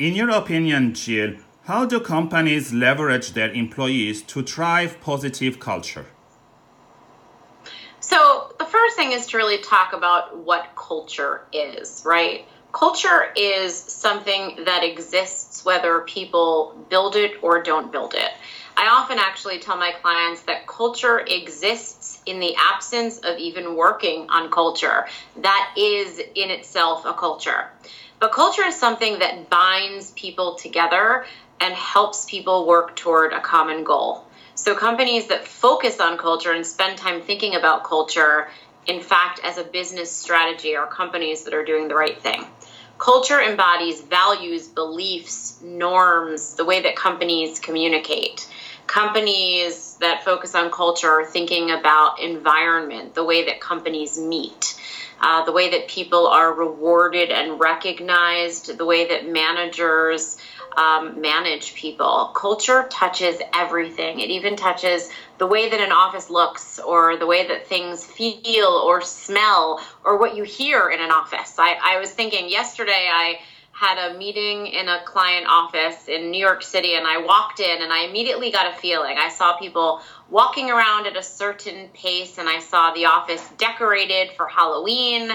In your opinion, Jill, how do companies leverage their employees to drive positive culture? So, the first thing is to really talk about what culture is, right? Culture is something that exists whether people build it or don't build it. I often actually tell my clients that culture exists in the absence of even working on culture. That is in itself a culture. But culture is something that binds people together and helps people work toward a common goal. So, companies that focus on culture and spend time thinking about culture, in fact, as a business strategy, are companies that are doing the right thing. Culture embodies values, beliefs, norms, the way that companies communicate companies that focus on culture are thinking about environment, the way that companies meet, uh, the way that people are rewarded and recognized, the way that managers um, manage people. Culture touches everything. It even touches the way that an office looks, or the way that things feel or smell, or what you hear in an office. I, I was thinking yesterday, I had a meeting in a client office in New York City and I walked in and I immediately got a feeling. I saw people walking around at a certain pace and I saw the office decorated for Halloween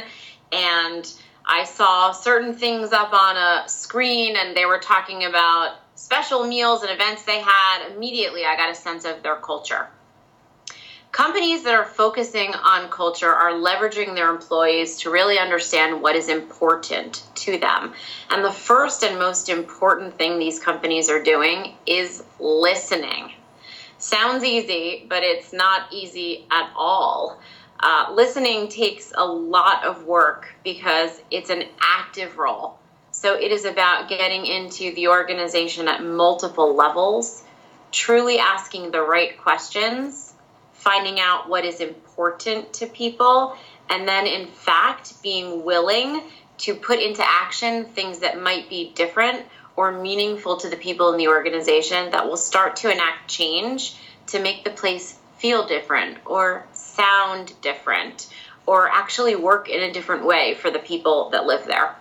and I saw certain things up on a screen and they were talking about special meals and events they had. Immediately I got a sense of their culture. Companies that are focusing on culture are leveraging their employees to really understand what is important to them. And the first and most important thing these companies are doing is listening. Sounds easy, but it's not easy at all. Uh, listening takes a lot of work because it's an active role. So it is about getting into the organization at multiple levels, truly asking the right questions finding out what is important to people, and then, in fact, being willing to put into action things that might be different or meaningful to the people in the organization that will start to enact change to make the place feel different or sound different or actually work in a different way for the people that live there.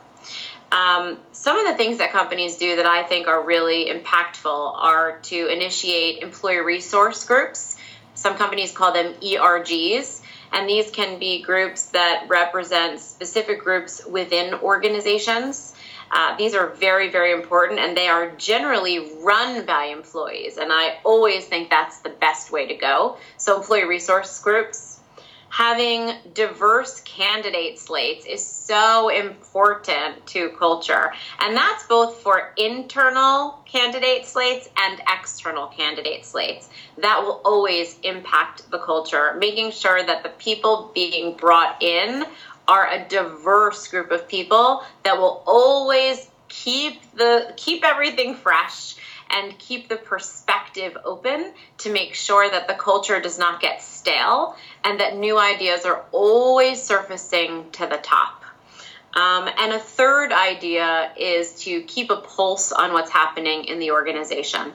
Um, some of the things that companies do that I think are really impactful are to initiate employee resource groups some companies call them ERGs, and these can be groups that represent specific groups within organizations. Uh, these are very, very important, and they are generally run by employees. And I always think that's the best way to go. So, employee resource groups having diverse candidate slates is so important to culture. And that's both for internal candidate slates and external candidate slates. That will always impact the culture, making sure that the people being brought in are a diverse group of people that will always keep the keep everything fresh and keep the perspective open to make sure that the culture does not get stale and that new ideas are always surfacing to the top. Um, and a third idea is to keep a pulse on what's happening in the organization.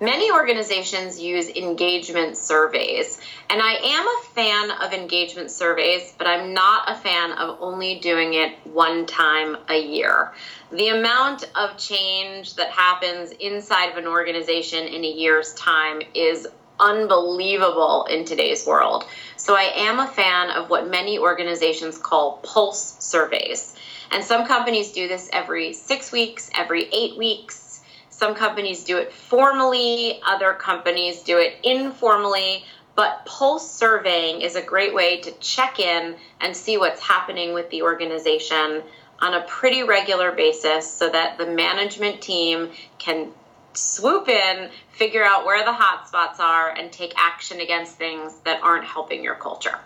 Many organizations use engagement surveys, and I am a fan of engagement surveys, but I'm not a fan of only doing it one time a year. The amount of change that happens inside of an organization in a year's time is unbelievable in today's world. So I am a fan of what many organizations call pulse surveys. And some companies do this every six weeks, every eight weeks some companies do it formally, other companies do it informally, but pulse surveying is a great way to check in and see what's happening with the organization on a pretty regular basis so that the management team can swoop in, figure out where the hot spots are, and take action against things that aren't helping your culture.